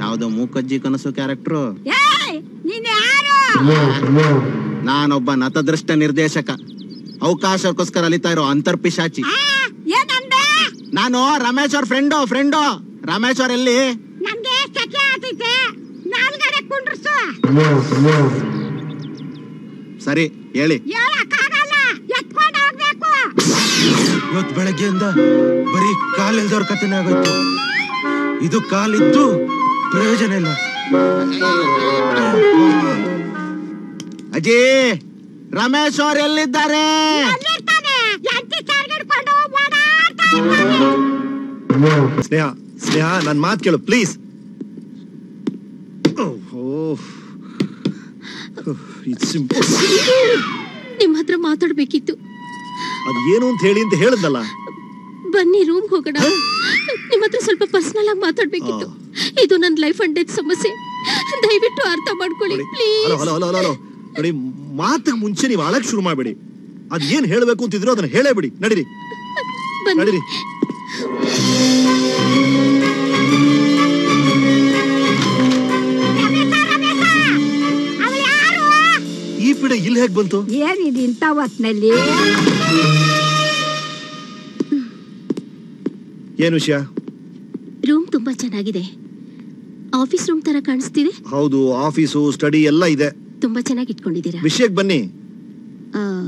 ಯಾವ್ದೋ ಮೂಕಜ್ಜಿ ಕನಸು ಕ್ಯಾರೆಕ್ಟ್ರು? ಏಯ್ ನೀನ್ ಯಾರು? ನಾನೊಬ್ಬ ನತದೃಷ್ಟ ನಿರ್ದೇಶಕ. ಅವಕಾಶಕ್ಕೋಸ್ಕರ ಅಲಿತಾ ಇರೋ ಅಂತರ್ಪಿಶಾಚಿ. ನಾನು ರಮೇಶ್ ಅವ್ರ ಫ್ರೆಂಡು ಫ್ರೆಂಡು ರಮೇಶ್ ಅವ್ರ ಎಲ್ಲಿ ಸರಿ ಹೇಳಿ. ಹೇಳಕ್ಕಾಗಲ್ಲ. ಎತ್ಕೊಂಡು ಹೋಗ್ಬೇಕು. ಇವತ್ ಬೆಳಗ್ಗೆಯಿಂದ ಬರೀ ಕಾಲಿಲ್ದವ್ರ ಕಥೆನೇ ಆಗೋಯ್ತು. ಇದು ಕಾಲಿದ್ದು ಪ್ರಯೋಜನ ಇಲ್ಲ. ಅಜಿ ರಮೇಶ್ ಅವ್ರ ಎಲ್ಲಿದ್ದಾರೆ? ಸ್ನೇಹ ಸ್ನೇಹ ನನ್ ಮಾತು ಕೇಳು ಪ್ಲೀಸ್ ಇಟ್ಸ್ ನಿಮ್ ಹತ್ರ ಮಾತಾಡ್ಬೇಕಿತ್ತು. ಅದು ಏನು ಅಂತ ಹೇಳಿ ಅಂತ ಹೇಳದಲ್ಲ? ಬನ್ನಿ ರೂಮ್ ಹೋಗೋಣ. ಹತ್ರ ಸ್ವಲ್ಪ ಪರ್ಸನಲ್ ಆಗಿ ಮಾತಾಡ್ಬೇಕಿತ್ತು. ಇದು ನನ್ನ ಲೈಫ್ ಅಂಡ್ ಡೆತ್ ಸಮಸ್ಯೆ. ದಯವಿಟ್ಟು ಅರ್ಥ ಮಾಡ್ಕೊಳ್ಳಿ ಪ್ಲೀಸ್ ಹಲೋ ಹಲೋ ಹಲೋ ನೋಡಿ ಮಾತಿಗೆ ಮುಂಚೆ ನೀವು ಅಳಕ್ ಶುರು ಮಾಡಬೇಡಿ. ಅದ್ ಏನ್ ಹೇಳ್ಬೇಕು ಅಂತಿದ್ರು ಅದನ್ನ ಹೇಳೇ ಬಿಡಿ. ನಡೀರಿ. ನಡೀರಿ. ಅವಳು ಈ ಪಿಡೆ ಇಲ್ಲಿ ಹೇಗ್ ಬಂತು? ಏನಿದೆ ಇಂಥ ಹೊತ್ನಲ್ಲಿ ಏನು ವಿಷಯ? ತುಂಬಾ ಚೆನ್ನಾಗಿದೆ. ಆಫೀಸ್ ರೂಮ್ ತರ ಕಾಣಿಸ್ತಿದೆ? ಹೌದು ಆಫೀಸು ಸ್ಟಡಿ ಎಲ್ಲ ಇದೆ. ತುಂಬಾ ಚೆನ್ನಾಗಿ ಇಟ್ಕೊಂಡಿದ್ದೀರಾ? ವಿಷಯಕ್ಕೆ ಬನ್ನಿ. ಆ,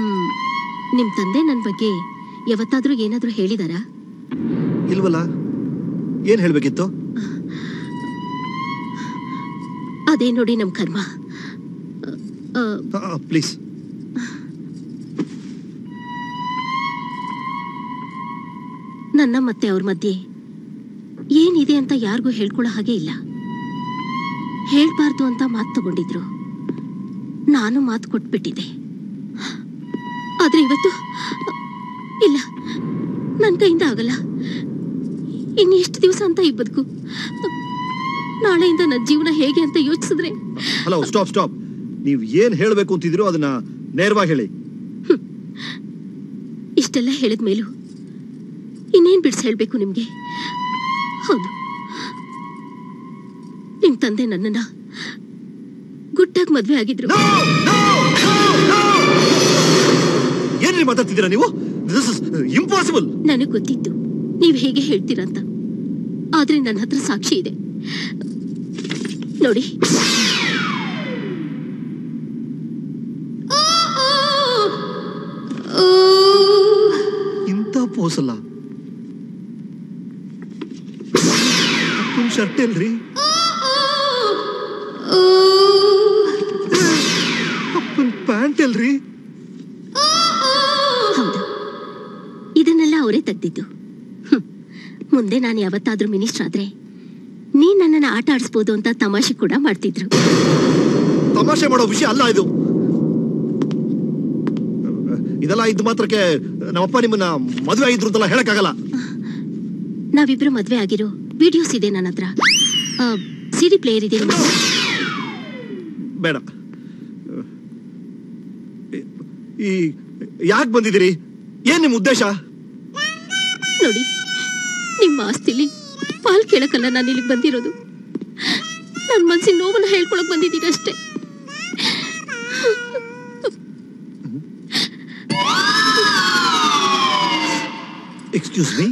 ಮ್, ನಿಮ್ ತಂದೆ ನನ್ ಬಗ್ಗೆ ಯಾವತ್ತಾದ್ರೂ ಏನಾದ್ರೂ ಹೇಳಿದಾರಾ? ಇಲ್ವಲ್ಲ? ಏನ್ ಹೇಳ್ಬೇಕಿತ್ತು? ಅದೇ ನೋಡಿ ನಮ್ ಕರ್ಮ. ಆ, ಆ, ಪ್ಲೀಸ್. ನನ್ನ ಮತ್ತೆ ಅವ್ರ ಮಧ್ಯೆ ಏನಿದೆ ಅಂತ ಯಾರಿಗೂ ಹೇಳ್ಕೊಳ್ಳೋ ಹಾಗೆ ಇಲ್ಲ. ಹೇಳ್ಬಾರ್ದು ಅಂತ ಮಾತು ತಗೊಂಡಿದ್ರು. ನಾನು ಮಾತು ಕೊಟ್ಬಿಟ್ಟಿದ್ದೆ. ಆದ್ರೆ ಇವತ್ತು ಇಲ್ಲ ನನ್ನ ಕೈಯಿಂದ ಆಗಲ್ಲ. ಇನ್ನು ಎಷ್ಟು ದಿವಸ ಅಂತ ಈ ಬದುಕು? ನಾಳೆಯಿಂದ ನನ್ನ ಜೀವನ ಹೇಗೆ ಅಂತ ಯೋಚಿಸಿದ್ರೆ? Hello stop stop. ನೀವು ಏನ್ ಹೇಳಬೇಕು ಅಂತಿದ್ರು ಅದನ್ನ ನೇರವಾಗಿ ಹೇಳಿ. ಇಷ್ಟೆಲ್ಲ ಹೇಳಿದ ಮೇಲೂ ಇನ್ನೇನ್ ಬಿಡ್ಸ್ ಹೇಳ್ಬೇಕು ನಿಮ್ಗೆ? ಹೌದು. ನಿಮ್ ತಂದೆ ನನ್ನನ್ನ ಗುಟ್ಟಾಗಿ ಮದ್ವೆ ಆಗಿದ್ರು. ಏನ್ರಿ ಮಾತಾಡ್ತಿದ್ದೀರಾ ನೀವು? ದಿಸ್ ಇಸ್ ಇಂಪಾಸಿಬಲ್ ನನಗೆ ಗೊತ್ತಿತ್ತು. ನೀವು ಹೇಗೆ ಹೇಳ್ತೀರಂತ ಆದ್ರೆ ನನ್ನ ಹತ್ರ ಸಾಕ್ಷಿ ಇದೆ. ನೋಡಿ. ಇಂಥ ಪೋಸಲ್ಲ ಅಪ್ಪನ್ ಶರ್ಟ್ ಎಲ್ರಿ ಅಪ್ಪನ ಪ್ಯಾಂಟ್ ಎಲ್ರಿ ಹೌದು ಇದನ್ನೆಲ್ಲ ಅವರೇ ತೆಗ್ದಿದ್ದು. ಮುಂದೆ ನಾನು ಯಾವತ್ತಾದ್ರೂ ಮಿನಿಸ್ಟರ್ ಆದ್ರೆ ನೀ ನನ್ನನ್ನು ಆಟ ಆಡಿಸ್ಬೋದು ಅಂತ ತಮಾಷೆ ಕೂಡ ಮಾಡ್ತಿದ್ರು. ತಮಾಷೆ ಮಾಡೋ ವಿಷಯ ಅಲ್ಲ ಇದು. ಇದೆಲ್ಲ ಇದ್ದು ಮಾತ್ರಕ್ಕೆ ನಮ್ಮಪ್ಪ ನಿಮ್ಮನ್ನ ಮದುವೆ ಆಗಿದ್ರು ಅಂತೆಲ್ಲ ಹೇಳಕ್ಕಾಗಲ್ಲ. ನಾವಿಬ್ರು ಮದ್ವೆ ಆಗಿರೋ ವಿಡಿಯೋಸ್ ಇದೆ ನನ್ನ ಹತ್ರ. ಸಿಡಿ ಪ್ಲೇಯರ್ ಇದೆ? ಬೇಡ. ಈ ಯಾಕೆ ಬಂದಿದ್ದೀರಿ? ಏನ್ ನಿಮ್ಮ ಉದ್ದೇಶ? ನೋಡಿ ನಿಮ್ಮ ಆಸ್ತಿಲಿ ಪಾಲ್ ಕೇಳಕ್ಕಲ್ಲ ನಾನು ಇಲ್ಲಿಗೆ ಬಂದಿರೋದು. ನನ್ನ ಮನ್ಸಿನ ನೋವನ್ನ ಹೇಳ್ಕೊಳಕ್ ಬಂದಿದ್ದೀನಿ ಅಷ್ಟೇ. ಎಕ್ಸ್ಕ್ಯೂಸ್ ಮೀ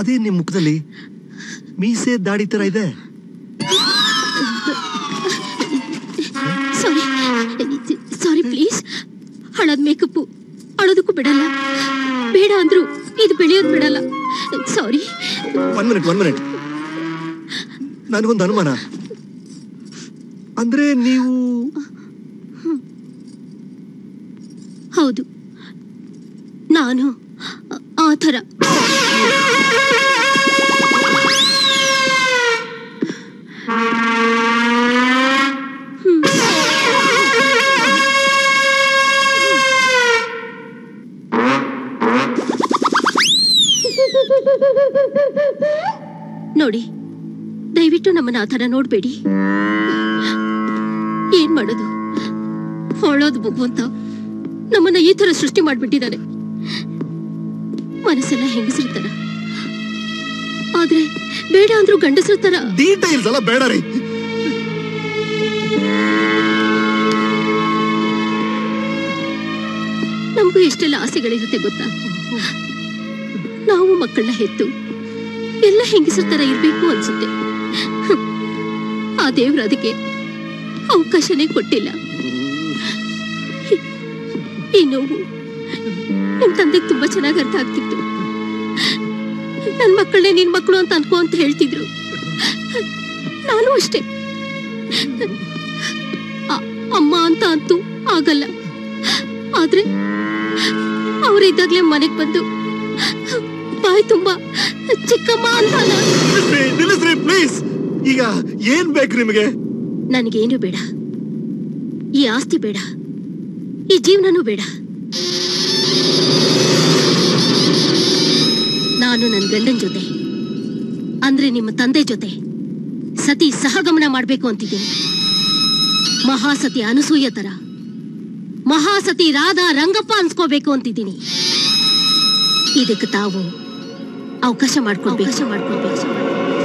ಅದೇ ನಿಮ್ ಮುಖದಲ್ಲಿ ಮೀಸೆ ದಾಡಿ ತರ ಇದೆ. ಸಾರಿ ಸಾರಿ ಪ್ಲೀಸ್ ಹಳದ್ ಮೇಕಪ್ಪು ಅಳೋದಕ್ಕೂ ಬಿಡಲ್ಲ. ಬೇಡ ಅಂದ್ರು ಇದು ಬೆಳೆಯೋದು ಬಿಡಲ್ಲ. Sorry one minute one minute ನನಗೊಂದು ಅನುಮಾನ. ಅಂದ್ರೆ ನೀವು ಹೌದು. ನಾನು ಥರ ನೋಡಿ, ದಯವಿಟ್ಟು ನಮ್ಮನ್ನ ಆ ಥರ ನೋಡ್ಬೇಡಿ. ಏನ್ ಮಾಡೋದು? ಹೊಳೋದು ಭಗವಂತ. ನಮ್ಮನ್ನ ಈ ತರ ಸೃಷ್ಟಿ ಮಾಡ್ಬಿಟ್ಟಿದ್ದಾನೆ. ಮನಸ್ಸೆಲ್ಲ ಹೆಂಗಸಿರ್ತಾರ ಆದ್ರೆ ಬೇಡ ಅಂದ್ರೂ ಗಂಡಸಿರ್ತಾರ ದೀಟ ಎಲ್ಲ ಬೇಡ ರೀ. ನಮಗೂ ಎಷ್ಟೆಲ್ಲ ಆಸೆಗಳಿರುತ್ತೆ ಗೊತ್ತಾ? ನಾವು ಮಕ್ಕಳನ್ನ ಹೆತ್ತು ಎಲ್ಲ ಹೆಂಗಸರ ತರ ಇರ್ಬೇಕು ಅನ್ಸುತ್ತೆ. ಆ ದೇವ್ರ ಅದಕ್ಕೆ ಅವಕಾಶನೇ ಕೊಟ್ಟಿಲ್ಲ. ಈ ನೋವು. ನಿಮ್ ತಂದೆಗೆ ತುಂಬಾ ಚೆನ್ನಾಗಿ ಅರ್ಥ ಆಗ್ತಿತ್ತು. ನನ್ನ ಮಕ್ಕಳನ್ನೇ ನಿನ್ ಮಕ್ಕಳು ಅಂತ ಅನ್ಕೋ ಅಂತ ಹೇಳ್ತಿದ್ರು. ನಾನು ಅಷ್ಟೇ. ಅಮ್ಮ ಅಂತ ಅಂತೂ ಆಗಲ್ಲ. ಆದ್ರೆ ಅವರಿದ್ದಾಗ್ಲೇ ಮನೆಗ್ ಬಂದು ಬಾಯ್ ತುಂಬಾ ಚಿಕ್ಕಮ್ಮ ಅಂತ ನಿಲ್ಲಿಸ್ರಿ ನಿಲ್ಲಿಸ್ರಿ ಪ್ಲೀಸ್ ಈಗ ಏನ್ ಬೇಕು ನಿಮಗೆ? ನನಗೇನು ಬೇಡ. ಈ ಆಸ್ತಿ ಬೇಡ. ಈ ಜೀವನನೂ ಬೇಡ. ನಾನು ನನ್ನ ಗಂಡನ ಜೊತೆ. ಅಂದ್ರೆ ನಿಮ್ಮ ತಂದೆ ಜೊತೆ. ಸತಿ ಸಹಗಮನ ಮಾಡಬೇಕು ಅಂತಿದ್ದೀನಿ. ಮಹಾಸತಿ ಅನಸೂಯ ತರ. ಮಹಾಸತಿ ರಾಧಾ ರಂಗಪ್ಪ ಅನ್ಸ್ಕೋಬೇಕು ಅಂತಿದ್ದೀನಿ. ಇದಕ್ಕೆ ತಾವು ಅವಕಾಶ ಮಾಡ್ಕೊಳ್ಬೇಕು ಮಾಡ್ಕೊಳ್ಬೇಕು